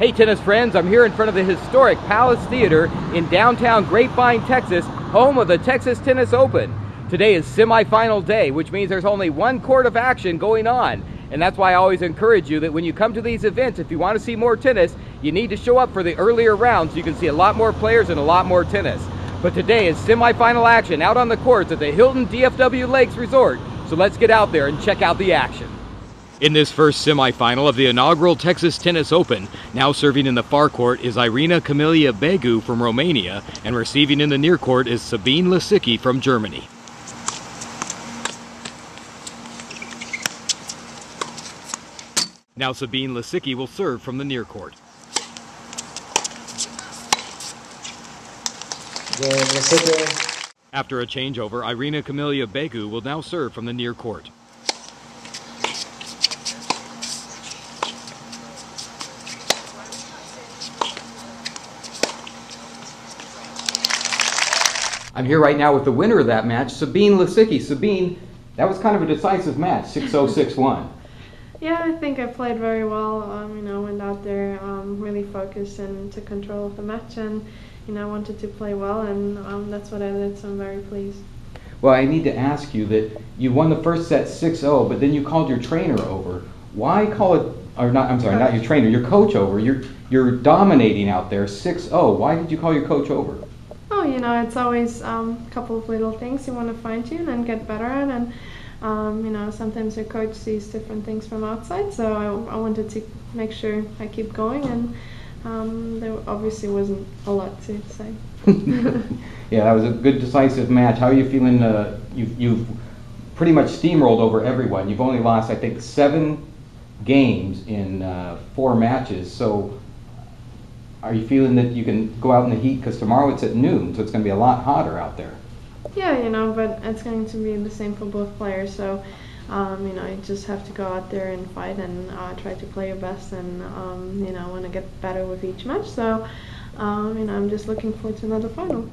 Hey tennis friends, I'm here in front of the historic Palace Theater in downtown Grapevine, Texas, home of the Texas Tennis Open. Today is semifinal day, which means there's only one court of action going on. And that's why I always encourage you that when you come to these events, if you want to see more tennis, you need to show up for the earlier rounds so you can see a lot more players and a lot more tennis. But today is semifinal action out on the courts at the Hilton DFW Lakes Resort. So let's get out there and check out the action. In this first semifinal of the inaugural Texas Tennis Open, now serving in the far court is Irina Camelia Begu from Romania, and receiving in the near court is Sabine Lisicki from Germany. Now Sabine Lisicki will serve from the near court. After a changeover, Irina Camelia Begu will now serve from the near court. I'm here right now with the winner of that match, Sabine Lisicki. Sabine, that was kind of a decisive match, 6-0, 6-1. Yeah, I think I played very well. Um, you know, went out there um, really focused and took control of the match, and you know, I wanted to play well, and um, that's what I did. So I'm very pleased. Well, I need to ask you that you won the first set 6-0, but then you called your trainer over. Why call it, or not? I'm sorry, not your trainer, your coach over. You're you're dominating out there 6-0. Why did you call your coach over? Oh, you know, it's always um, a couple of little things you want to fine tune and get better at, and um, you know, sometimes your coach sees different things from outside. So I, I wanted to make sure I keep going, and um, there obviously wasn't a lot to say. yeah, that was a good decisive match. How are you feeling? Uh, you've, you've pretty much steamrolled over everyone. You've only lost, I think, seven games in uh, four matches. So are you feeling that you can go out in the heat? Because tomorrow it's at noon, so it's going to be a lot hotter out there. Yeah, you know, but it's going to be the same for both players. So, um, you know, you just have to go out there and fight and uh, try to play your best and, um, you know, want to get better with each match. So, um, you know, I'm just looking forward to another final.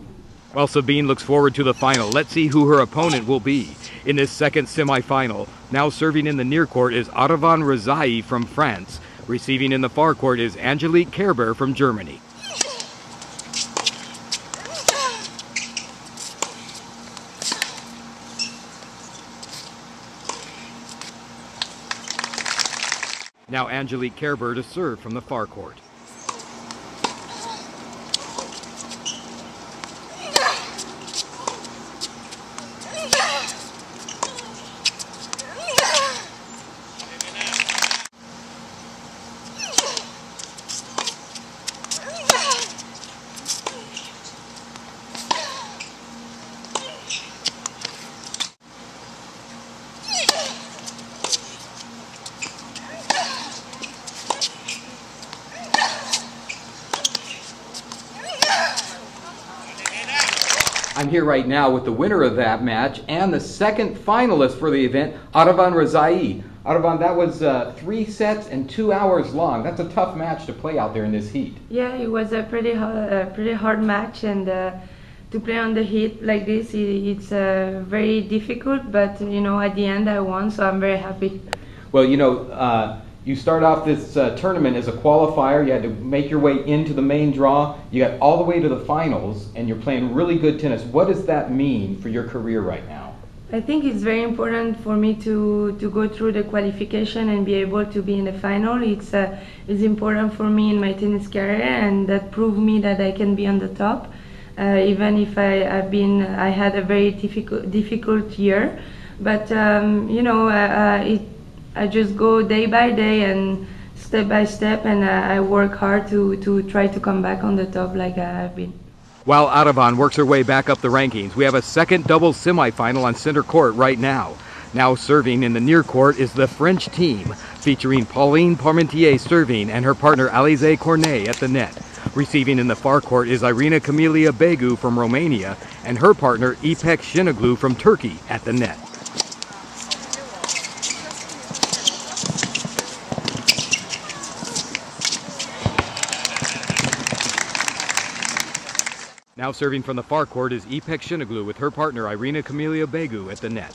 While Sabine looks forward to the final, let's see who her opponent will be. In this second semifinal, now serving in the near court is Aravane Rezai from France. Receiving in the far court is Angelique Kerber from Germany. Now Angelique Kerber to serve from the far court. I'm here right now with the winner of that match and the second finalist for the event, Aravane Rezai. Aravane, that was uh, three sets and two hours long. That's a tough match to play out there in this heat. Yeah, it was a pretty hard, uh, pretty hard match, and uh, to play on the heat like this, it's uh, very difficult. But you know, at the end, I won, so I'm very happy. Well, you know uh, you start off this uh, tournament as a qualifier. You had to make your way into the main draw. You got all the way to the finals, and you're playing really good tennis. What does that mean for your career right now? I think it's very important for me to, to go through the qualification and be able to be in the final. It's uh, it's important for me in my tennis career, and that proved me that I can be on the top. Uh, even if I have been, I had a very difficult difficult year, but um, you know, uh, uh it I just go day by day and step by step, and uh, I work hard to, to try to come back on the top like I have been. While Aravane works her way back up the rankings, we have a second double semifinal on center court right now. Now serving in the near court is the French team, featuring Pauline Parmentier serving and her partner Alize Cornet at the net. Receiving in the far court is Irina Camelia Begu from Romania and her partner Ipek Senoglu from Turkey at the net. Now serving from the far court is Ipek Senoglu with her partner Irina Camelia Begu at the net.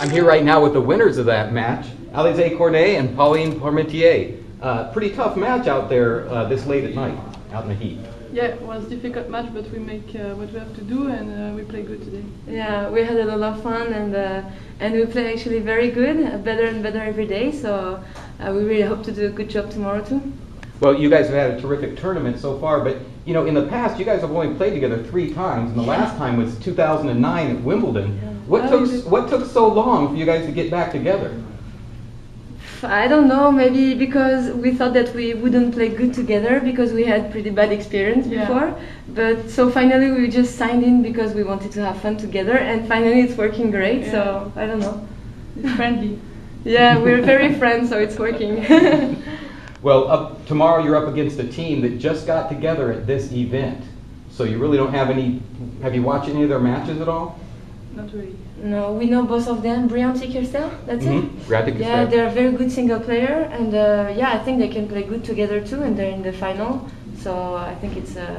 I'm here right now with the winners of that match, Alizé Cornet and Pauline Parmentier. Uh, pretty tough match out there uh, this late at night, out in the heat. Yeah, it was a difficult match, but we make uh, what we have to do, and uh, we play good today. Yeah, we had a lot of fun and uh, and we play actually very good, uh, better and better every day. So uh, we really hope to do a good job tomorrow too. Well, you guys have had a terrific tournament so far, but you know, in the past, you guys have only played together three times, and the last time was 2009 at Wimbledon. What Oh, took what took so long for you guys to get back together? I don't know, maybe because we thought that we wouldn't play good together because we had pretty bad experience Yeah. before. But so finally we just signed in because we wanted to have fun together and finally it's working great. So I don't know. It's friendly. Yeah, we're very friends, so it's working. Well, up tomorrow you're up against a team that just got together at this event. So you really don't have any. Have you watched any of their matches at all? Not really. no, we know both of them. Briantic Kirstel, that's Mhm. it. Radek Yeah, there. they're a very good single player, and uh, yeah, I think they can play good together too, and they're in the final. So I think it's, uh,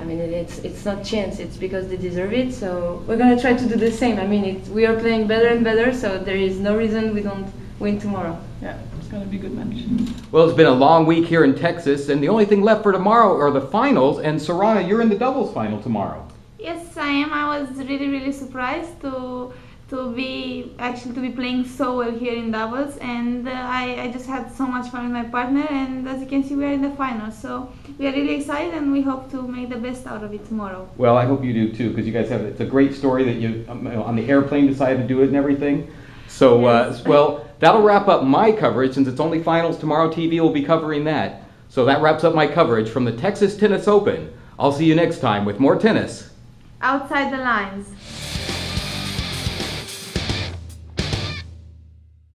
I mean, it's it's not chance; it's because they deserve it. So we're gonna try to do the same. I mean, it, we are playing better and better, so there is no reason we don't win tomorrow. Yeah, it's gonna be good match. Well, it's been a long week here in Texas, and the only thing left for tomorrow are the finals. And Sorana, you're in the doubles final tomorrow. Yes, I am. I was really, really surprised to to be actually to be playing so well here in doubles, and uh, I, I just had so much fun with my partner. And as you can see, we are in the final, so we are really excited, and we hope to make the best out of it tomorrow. Well, I hope you do too, because you guys have it's a great story that you um, on the airplane decided to do it and everything. So, uh, well, that'll wrap up my coverage since it's only finals tomorrow. TV will be covering that. So that wraps up my coverage from the Texas Tennis Open. I'll see you next time with more tennis. Outside the lines.